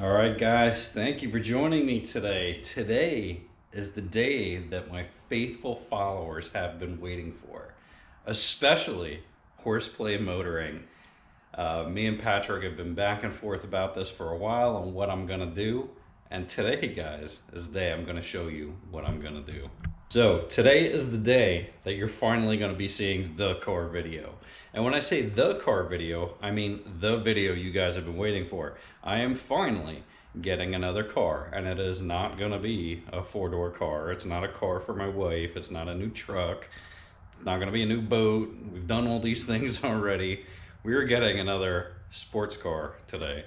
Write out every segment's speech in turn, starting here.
All right, guys, thank you for joining me today. Today is the day that my faithful followers have been waiting for, especially Horseplay Motoring. Uh, me and Patrick have been back and forth about this for a while on what I'm gonna do. And today, guys, is the day I'm gonna show you what I'm gonna do. So today is the day that you're finally gonna be seeing the car video. And when I say the car video, I mean the video you guys have been waiting for. I am finally getting another car and it is not gonna be a four door car. It's not a car for my wife. It's not a new truck. It's not gonna be a new boat. We've done all these things already. We're getting another sports car today.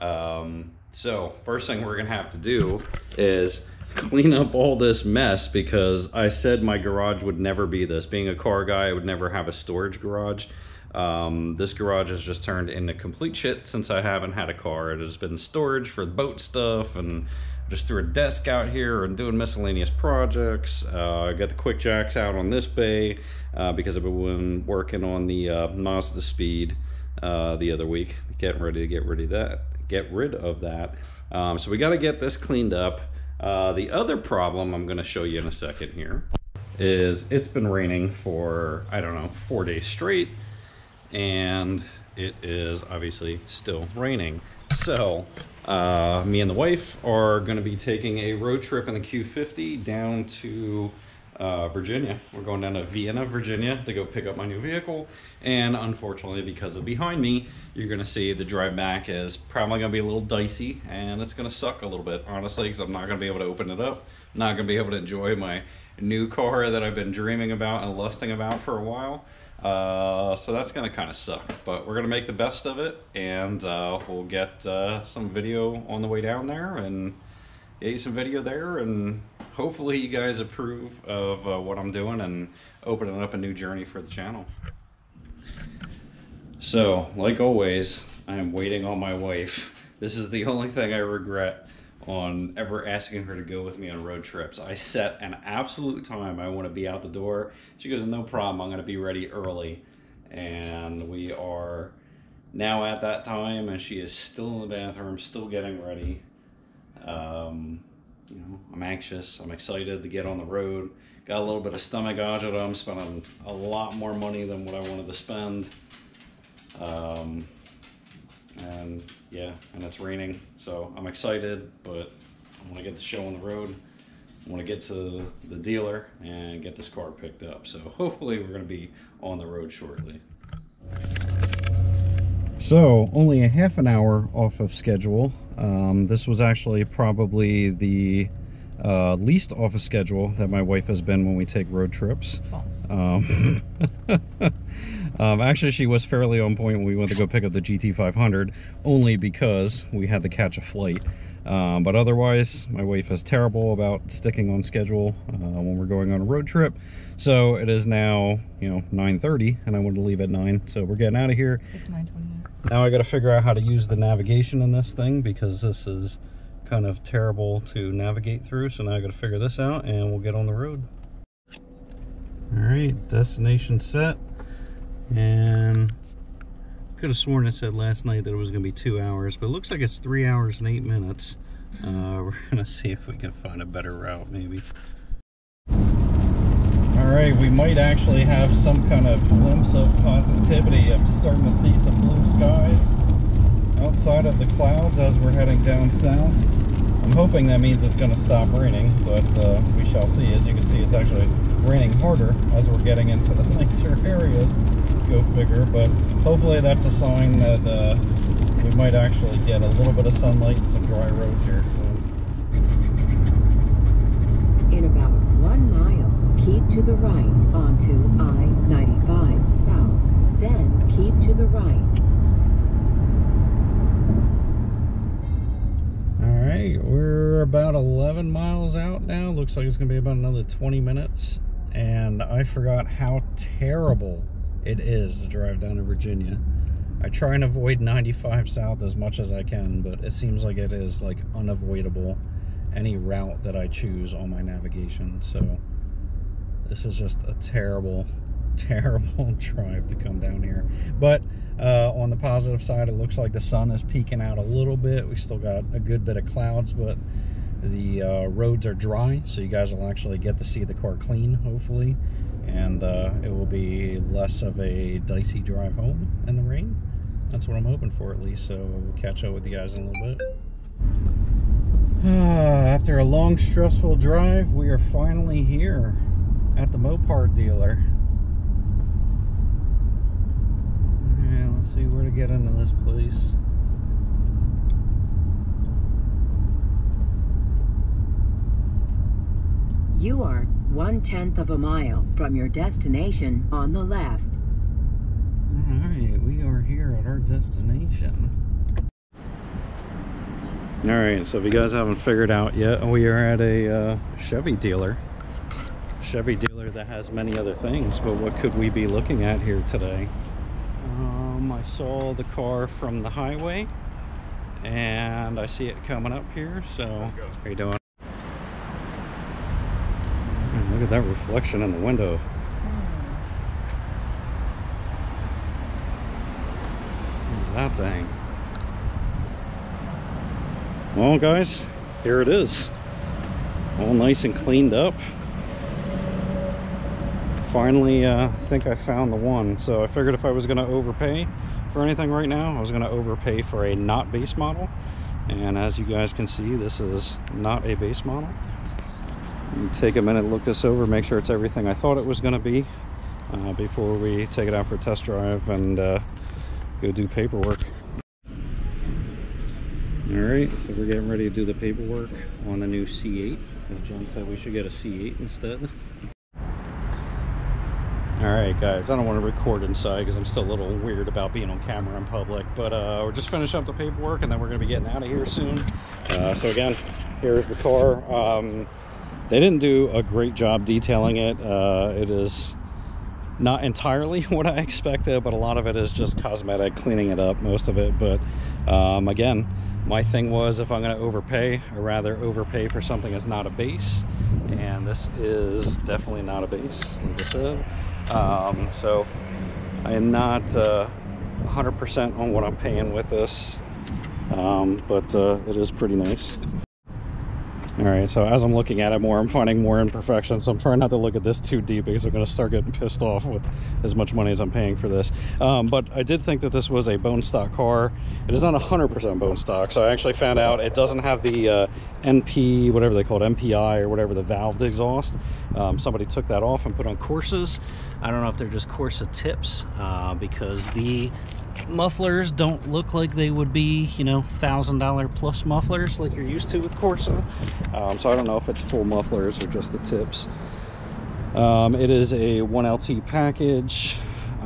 Um, so first thing we're gonna have to do is clean up all this mess because I said my garage would never be this. Being a car guy, I would never have a storage garage. Um, this garage has just turned into complete shit since I haven't had a car. It has been storage for boat stuff and just threw a desk out here and doing miscellaneous projects. Uh, I got the quick jacks out on this bay uh, because I've been working on the uh, Mazda Speed uh, the other week, getting ready to get rid of that. Get rid of that. Um, so we got to get this cleaned up. Uh, the other problem I'm going to show you in a second here is it's been raining for I don't know four days straight and it is obviously still raining. So uh, me and the wife are going to be taking a road trip in the Q50 down to uh, Virginia. We're going down to Vienna, Virginia to go pick up my new vehicle. And unfortunately, because of behind me, you're to see the drive back is probably to be a little dicey and it's to suck a little bit, honestly, because I'm not to be able to open it up. I'm not to be able to enjoy my new car that I've been dreaming about and lusting about for a while. Uh, so that's gonna kind of suck, but we're gonna make the best of it, and uh, we'll get uh, some video on the way down there, and get you some video there, and hopefully you guys approve of uh, what I'm doing and opening up a new journey for the channel. So, like always, I am waiting on my wife. This is the only thing I regret on ever asking her to go with me on road trips. I set an absolute time I want to be out the door. She goes, no problem, I'm going to be ready early. And we are now at that time and she is still in the bathroom, still getting ready. Um, you know, I'm anxious, I'm excited to get on the road. Got a little bit of stomach agita, I'm spending a lot more money than what I wanted to spend. Um, and yeah, and it's raining, so I'm excited, but I want to get the show on the road. I want to get to the dealer and get this car picked up. So hopefully we're going to be on the road shortly. So only a half an hour off of schedule. Um, this was actually probably the uh, least off of schedule that my wife has been when we take road trips. False. Um, um, actually, she was fairly on point when we went to go pick up the GT500, only because we had to catch a flight. Um, but otherwise, my wife is terrible about sticking on schedule uh, when we're going on a road trip. So it is now, you know, 9.30, and I wanted to leave at 9. So we're getting out of here. It's 9:28. Now I got to figure out how to use the navigation in this thing because this is kind of terrible to navigate through. So now I got to figure this out and we'll get on the road. All right, destination set. And could have sworn it said last night that it was going to be two hours, but it looks like it's three hours and eight minutes. Uh, we're going to see if we can find a better route, maybe. All right, we might actually have some kind of glimpse of positivity. I'm starting to see some blue skies outside of the clouds as we're heading down south. I'm hoping that means it's going to stop raining, but uh, we shall see. As you can see, it's actually raining harder as we're getting into the nicer areas. Go figure, but hopefully that's a sign that uh, we might actually get a little bit of sunlight and some dry roads here. So. In about one mile, keep to the right onto I-95 South. Then keep to the right. All right, we're about 11 miles out now. Looks like it's gonna be about another 20 minutes. And I forgot how terrible it is to drive down to Virginia. I try and avoid 95 South as much as I can, but it seems like it is like unavoidable any route that I choose on my navigation. So this is just a terrible, terrible drive to come down here. But uh, on the positive side, it looks like the sun is peeking out a little bit. We still got a good bit of clouds, but the uh, roads are dry, so you guys will actually get to see the car clean, hopefully. And uh, it will be less of a dicey drive home in the rain. That's what I'm hoping for at least, so catch up with you guys in a little bit. After a long, stressful drive, we are finally here at the Mopar dealer. Yeah, let's see where to get into this place. You are one tenth of a mile from your destination on the left. Alright, we are here at our destination. Alright, so if you guys haven't figured out yet, we are at a uh, Chevy dealer. Chevy dealer that has many other things, but what could we be looking at here today? Um, I saw the car from the highway and I see it coming up here, so how you doing? Man, look at that reflection in the window. That thing. Well, guys, here it is. All nice and cleaned up. Finally, uh, think I found the one. So I figured if I was going to overpay for anything right now, I was going to overpay for a not base model. And as you guys can see, this is not a base model. Take a minute, look this over, make sure it's everything I thought it was going to be uh, before we take it out for a test drive and uh, go do paperwork. All right, so we're getting ready to do the paperwork on the new C8. John said we should get a C8 instead. All right, guys, I don't want to record inside because I'm still a little weird about being on camera in public, but uh, we're just finishing up the paperwork and then we're going to be getting out of here soon. Uh, so again, here's the car. Um, they didn't do a great job detailing it. Uh, it is not entirely what I expected, but a lot of it is just cosmetic, cleaning it up, most of it. But um, again, my thing was if I'm going to overpay, I'd rather overpay for something that's not a base. And this is definitely not a base, like I said. Um, so I am not 100% uh, on what I'm paying with this, um, but uh, it is pretty nice. All right, so as I'm looking at it more, I'm finding more imperfections. So I'm trying not to look at this too deep because I'm going to start getting pissed off with as much money as I'm paying for this. Um, but I did think that this was a bone stock car. It is not 100% bone stock. So I actually found out it doesn't have the uh, NP, whatever they call it, MPI or whatever, the valved exhaust. Um, somebody took that off and put on Corsas. I don't know if they're just Corsa tips uh, because the mufflers don't look like they would be, you know, thousand dollar plus mufflers like you're used to with Corsa. Um, so I don't know if it's full mufflers or just the tips. Um, it is a 1LT package,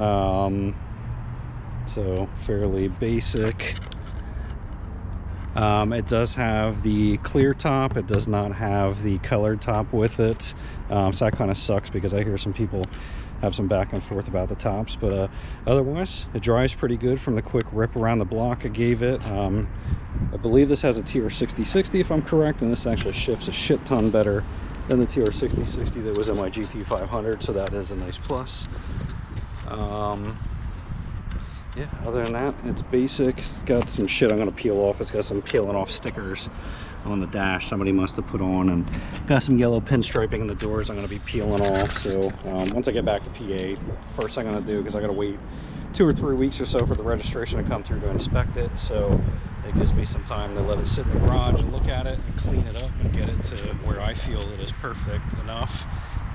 um, so fairly basic. Um, it does have the clear top. It does not have the colored top with it. Um, so that kind of sucks because I hear some people have some back and forth about the tops. But uh, otherwise, it dries pretty good from the quick rip around the block I gave it. Um, I believe this has a TR6060 if I'm correct, and this actually shifts a shit ton better than the TR6060 that was in my GT500, so that is a nice plus. Um, yeah, other than that, it's basic. It's got some shit I'm gonna peel off. It's got some peeling off stickers on the dash somebody must have put on and got some yellow pinstriping in the doors I'm gonna be peeling off. So um, once I get back to PA, first thing I'm gonna do, because I gotta wait two or three weeks or so for the registration to come through to inspect it. So it gives me some time to let it sit in the garage and look at it and clean it up and get it to where I feel it is perfect enough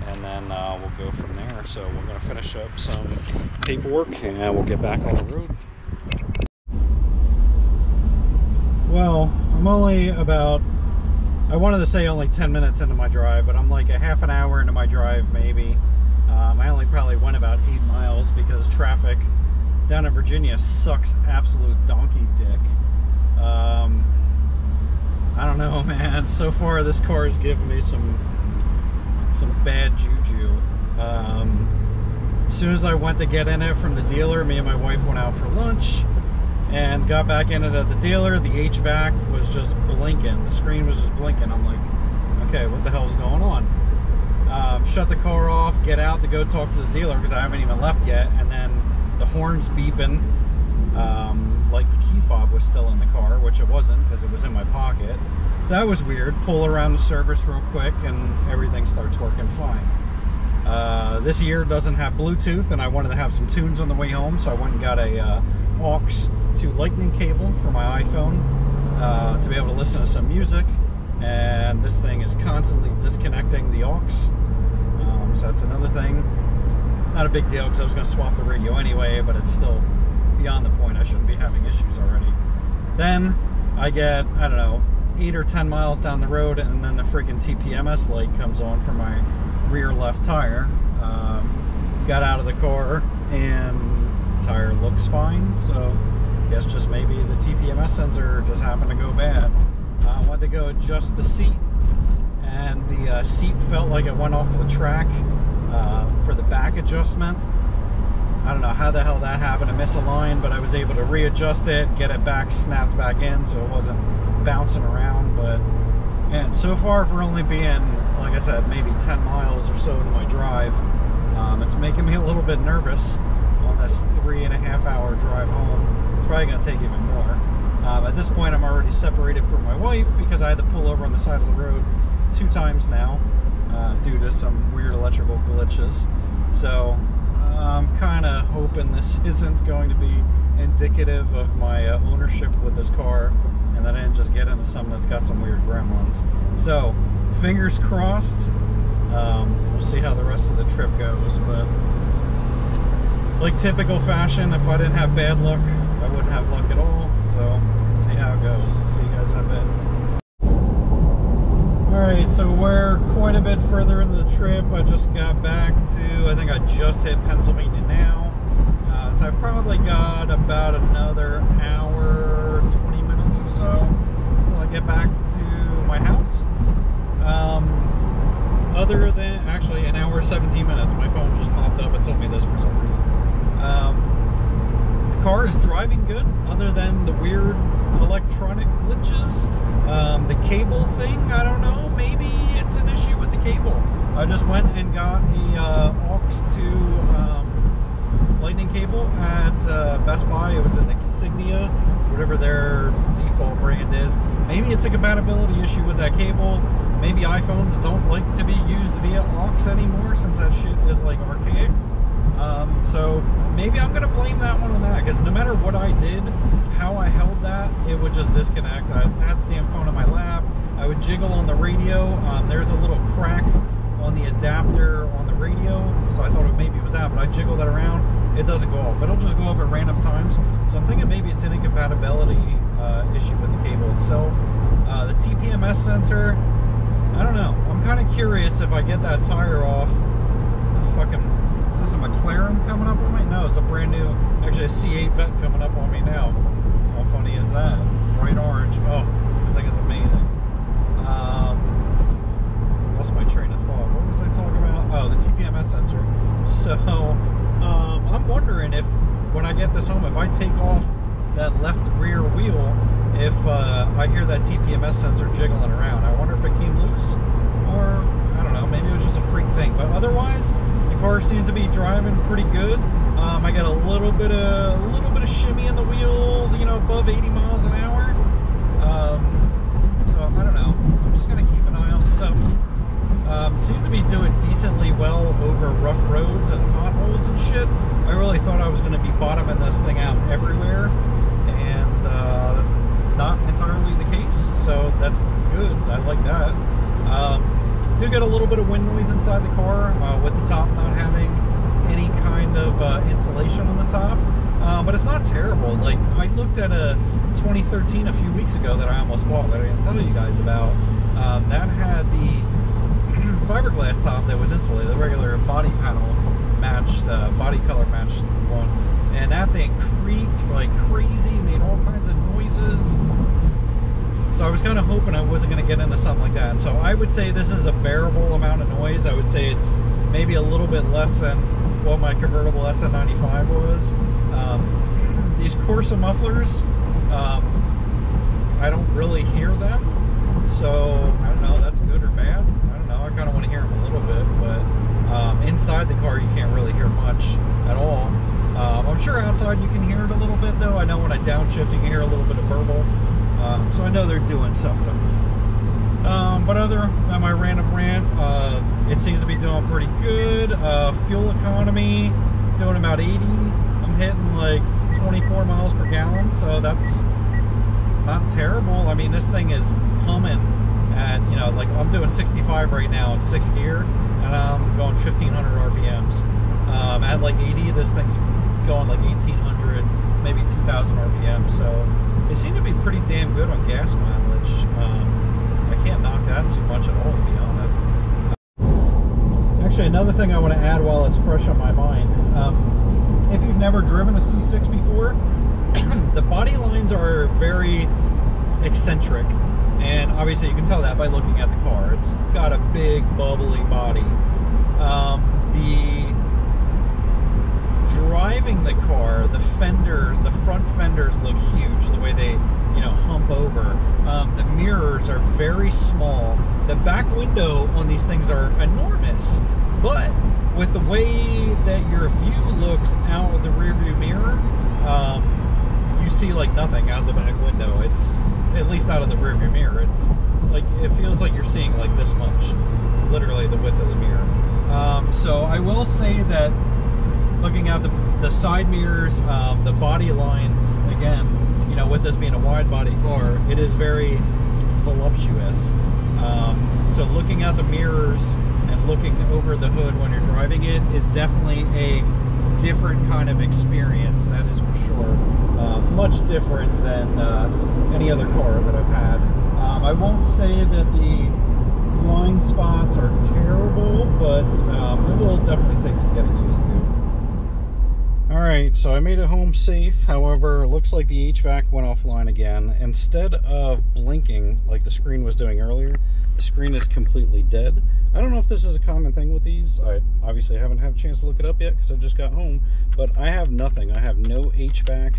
and then uh, we'll go from there. So we're going to finish up some paperwork and we'll get back on the road. Well, I'm only about, I wanted to say only 10 minutes into my drive, but I'm like a half an hour into my drive maybe. Um, I only probably went about eight miles because traffic down in Virginia sucks absolute donkey dick. Um, I don't know, man. So far, this car has given me some some bad juju. Um, as soon as I went to get in it from the dealer, me and my wife went out for lunch and got back in it at the dealer. The HVAC was just blinking. The screen was just blinking. I'm like, okay, what the hell's going on? um, shut the car off, get out to go talk to the dealer because I haven't even left yet, and then the horns beeping, um, like the key fob was still in the car, which it wasn't because it was in my pocket. So that was weird. Pull around the service real quick, and everything starts working fine. Uh, this year doesn't have Bluetooth, and I wanted to have some tunes on the way home, so I went and got a uh, aux to lightning cable for my iPhone uh, to be able to listen to some music. And this thing is constantly disconnecting the aux, um, so that's another thing. Not a big deal because I was going to swap the radio anyway, but it's still beyond the point. I shouldn't be having issues already. Then I get, I don't know, eight or 10 miles down the road, and then the freaking TPMS light comes on for my rear left tire. Um, got out of the car, and tire looks fine, so I guess just maybe the TPMS sensor just happened to go bad. I uh, to go adjust the seat, and the uh, seat felt like it went off the track uh, for the back adjustment. I don't know how the hell that happened. I missed a line, but I was able to readjust it, get it back, snapped back in, so it wasn't bouncing around. But and so far, for only being, like I said, maybe 10 miles or so into my drive, um, it's making me a little bit nervous on this three and a half hour drive home. It's probably going to take even more. Um, at this point, I'm already separated from my wife because I had to pull over on the side of the road two times now uh, due to some weird electrical glitches. So I'm kind of hoping this isn't going to be indicative of my uh, ownership with this car and that I didn't just get into something that's got some weird gremlins. So, fingers crossed. Um, we'll see how the rest of the trip goes, but like typical fashion, if I didn't have bad luck, I wouldn't have luck at all. So, see how it goes. See you guys in a bit. Alright, so we're quite a bit further into the trip. I just got back to, I think I just hit Pennsylvania now. Uh, so I probably got about another hour, 20 minutes or so until I get back to my house. Um, other than, actually, an hour, 17 minutes. My phone just popped up and told me this for some reason. Um, the car is driving good, other than the weird electronic glitches. Um, the cable thing, I don't know. Maybe it's an issue with the cable. I just went and got a uh, aux to um, lightning cable at uh, Best Buy. It was an Insignia, whatever their default brand is. Maybe it's a compatibility issue with that cable. Maybe iPhones don't like to be used via aux anymore since that shit is like archaic. Um, so maybe I'm gonna blame that one on that because no matter what I did, how I held that, it would just disconnect. I had the damn phone in my lap. I would jiggle on the radio. Um, there's a little crack on the adapter on the radio, so I thought maybe it was that, but I jiggle that around, it doesn't go off. It'll just go off at random times. So I'm thinking maybe it's an incompatibility uh, issue with the cable itself. Uh, the TPMS sensor, I don't know. I'm kind of curious if I get that tire off. This fucking is this a McLaren coming up on me? No, it's a brand new, actually a C8 Vette coming up on me now. How funny is that? Bright orange. Oh, I think it's amazing. Um, lost my train of thought. What was I talking about? Oh, the TPMS sensor. So, um, I'm wondering if when I get this home, if I take off that left rear wheel, if uh, I hear that TPMS sensor jiggling around. I wonder if it came loose or I don't know, maybe it was just a freak thing. But otherwise, the car seems to be driving pretty good. Um, I got a little bit of a little bit of shimmy in the wheel, you know, above 80 miles an hour. Um, so I don't know. I'm just gonna keep an eye on stuff. Um, seems to be doing decently well over rough roads and potholes and shit. I really thought I was going to be bottoming this thing out everywhere, and uh, that's not entirely the case. So that's good. I like that. Um, do get a little bit of wind noise inside the car uh, with the top not having any kind of uh, insulation on the top. Uh, but it's not terrible. Like I looked at a 2013 a few weeks ago that I almost bought that I didn't tell you guys about. Um, that had the fiberglass top that was insulated, the regular body panel matched, uh, body color matched one. And that thing creaked like crazy, made all kinds of noises. So I was kind of hoping I wasn't going to get into something like that. So I would say this is a bearable amount of noise. I would say it's maybe a little bit less than what my convertible SN95 was. Um, these Corsa mufflers, um, I don't really hear them. So I don't know, that's good or bad. I don't know. I kind of want to hear them a little bit, but um, inside the car you can't really hear much at all. Um, I'm sure outside you can hear it a little bit though. I know when I downshift you can hear a little bit of burble. Um, so I know they're doing something. Um, but other than my random rant, uh, it seems to be doing pretty good. Uh, fuel economy, doing about 80. I'm hitting like 24 miles per gallon, so that's not terrible. I mean, this thing is humming at, you know, like I'm doing 65 right now in sixth gear, and I'm going 1500 RPMs. Um, at like 80, this thing's going like 1800, maybe 2000 RPM, so they seem to be pretty damn good on gas mileage. Um, I can't knock that too much at all, to be honest. Actually, another thing I want to add while it's fresh on my mind. Um, if you've never driven a C6 before, the body lines are very eccentric. And obviously you can tell that by looking at the car. It's got a big bubbly body. Um, the driving the car, the fenders, the front fenders look huge, the way they, you know, hump over. Um, the mirrors are very small. The back window on these things are enormous, but with the way that your view looks out of the rearview mirror, um, you see like nothing out the back window. It's at least out of the rearview mirror. It's like it feels like you're seeing like this much, literally the width of the mirror. Um, so I will say that looking at the, the side mirrors, um, the body lines, again, you know, with this being a wide body car, it is very voluptuous. Um, so looking at the mirrors and looking over the hood when you're driving it is definitely a different kind of experience, that is for sure. Uh, much different than uh, any other car that I've had. Um, I won't say that the blind spots are terrible, but um, it will definitely take some getting used to. All right, so I made it home safe. However, it looks like the HVAC went offline again. Instead of blinking like the screen was doing earlier, the screen is completely dead. I don't know if this is a common thing with these. I obviously haven't had a chance to look it up yet because I just got home, but I have nothing. I have no HVAC.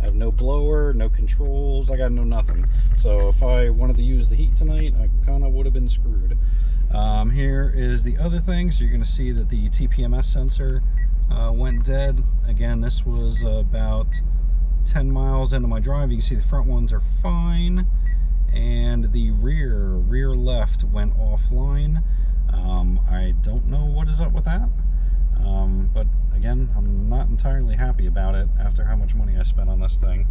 I have no blower, no controls. I got no nothing. So if I wanted to use the heat tonight, I kind of would have been screwed. Um, here is the other thing. So you're going to see that the TPMS sensor uh, went dead. Again, this was about 10 miles into my drive. You can see the front ones are fine. And the rear, rear left went offline. Um, I don't know what is up with that. Um, but again, I'm not entirely happy about it after how much money I spent on this thing.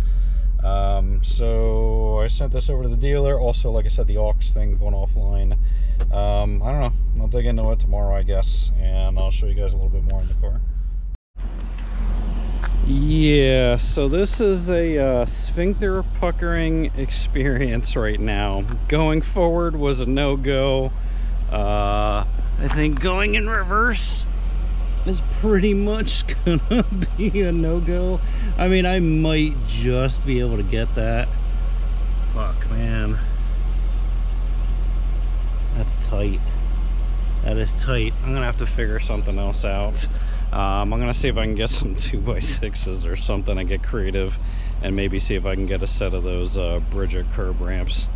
Um, so I sent this over to the dealer. Also, like I said, the aux thing going offline. Um, I don't know. I'll dig into it tomorrow, I guess, and I'll show you guys a little bit more in the car. Yeah, so this is a uh, sphincter puckering experience right now. Going forward was a no-go. Uh, I think going in reverse is pretty much gonna be a no-go. I mean, I might just be able to get that. Fuck, man. That's tight. That is tight. I'm gonna have to figure something else out. Um, I'm gonna see if I can get some 2x6s or something and get creative and maybe see if I can get a set of those uh, Bridjit curb ramps.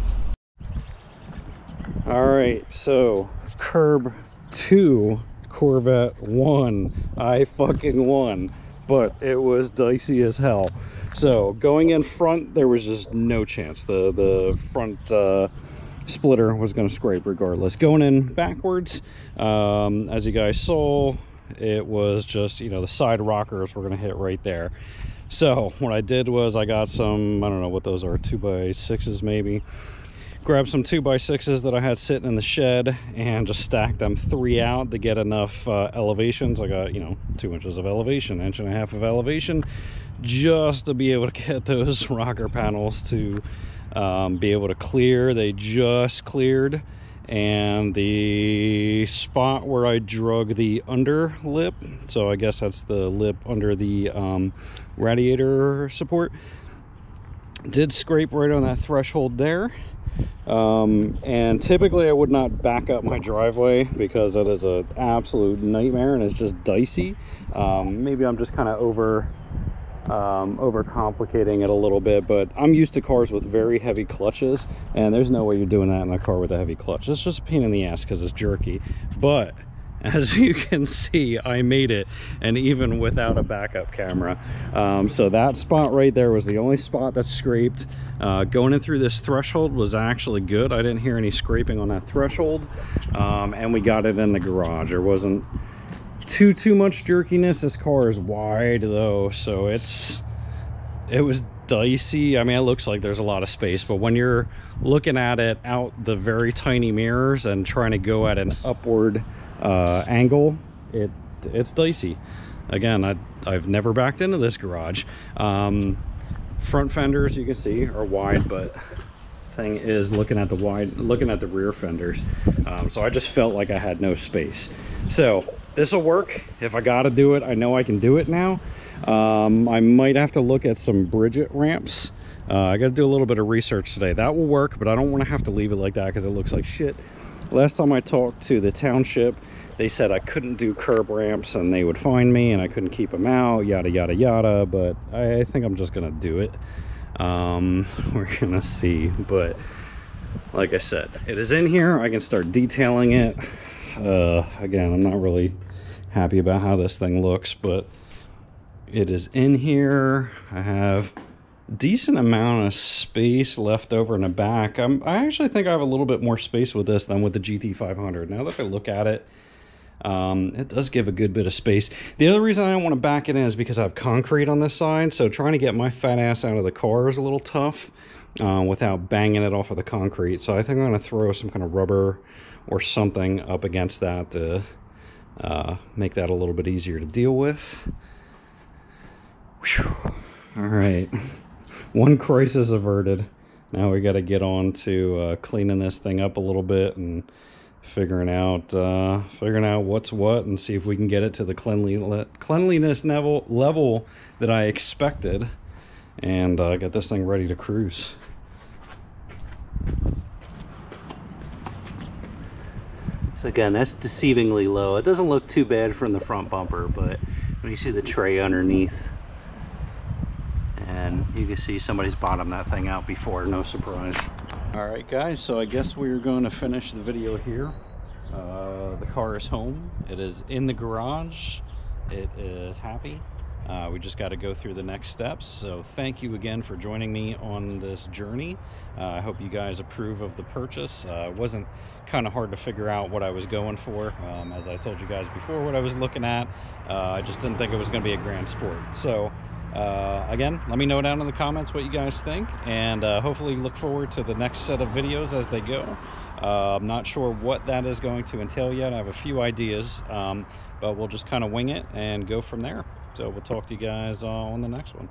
All right, so curb two, Corvette one. I fucking won, but it was dicey as hell. So going in front, there was just no chance. The, the front uh, splitter was gonna scrape regardless. Going in backwards, um, as you guys saw, it was just you know the side rockers were going to hit right there so what i did was i got some i don't know what those are two by sixes maybe grabbed some two by sixes that i had sitting in the shed and just stacked them three out to get enough uh, elevations. I got you know two inches of elevation inch and a half of elevation just to be able to get those rocker panels to um, be able to clear. They just cleared. And the spot where I drug the under lip so I guess that's the lip under the um, radiator support did scrape right on that threshold there um, and typically I would not back up my driveway because that is an absolute nightmare and it's just dicey um, maybe I'm just kind of over um, overcomplicating it a little bit, but I'm used to cars with very heavy clutches, and there's no way you're doing that in a car with a heavy clutch. It's just a pain in the ass because it's jerky. But as you can see, I made it, and even without a backup camera. Um, so that spot right there was the only spot that scraped. Uh, going in through this threshold was actually good. I didn't hear any scraping on that threshold, um, and we got it in the garage. There wasn't too too much jerkiness this car is wide though so it's it was dicey i mean it looks like there's a lot of space but when you're looking at it out the very tiny mirrors and trying to go at an upward uh, angle it it's dicey. Again I, i've never backed into this garage. Um, front fenders you can see are wide but thing is looking at the wide looking at the rear fenders. Um, so i just felt like i had no space. So this will work. If i gotta do it i know i can do it now. Um, i might have to look at some Bridjit ramps. Uh, i gotta do a little bit of research today. That will work but i don't want to have to leave it like that because it looks like shit. Last time i talked to the township they said i couldn't do curb ramps and they would find me and i couldn't keep them out yada yada yada but i, I think i'm just gonna do it. Um, we're gonna see but like i said it is in here. I can start detailing it. Uh, again i'm not really happy about how this thing looks but it is in here. I have decent amount of space left over in the back. I'm, i actually think i have a little bit more space with this than with the gt500 now that i look at it um, it does give a good bit of space. The other reason I don't want to back it in is because I have concrete on this side, so trying to get my fat ass out of the car is a little tough uh, without banging it off of the concrete. So I think I'm going to throw some kind of rubber or something up against that to uh, make that a little bit easier to deal with. Whew. All right, one crisis averted. Now we got to get on to uh, cleaning this thing up a little bit and figuring out uh, figuring out what's what and see if we can get it to the cleanliness level level that I expected and uh, get this thing ready to cruise. So again, that's deceivingly low. It doesn't look too bad from the front bumper, but when you see the tray underneath, and you can see somebody's bottomed that thing out before, no surprise. All right, guys, so I guess we're going to finish the video here. Uh, the car is home. It is in the garage. It is happy. Uh, we just got to go through the next steps. So thank you again for joining me on this journey. Uh, I hope you guys approve of the purchase. Uh, it wasn't kind of hard to figure out what I was going for. Um, as I told you guys before what I was looking at, uh, I just didn't think it was going to be a grand sport. So uh, again, let me know down in the comments what you guys think, and uh, hopefully look forward to the next set of videos as they go. Uh, I'm not sure what that is going to entail yet. I have a few ideas, um, but we'll just kind of wing it and go from there. So we'll talk to you guys uh, on the next one.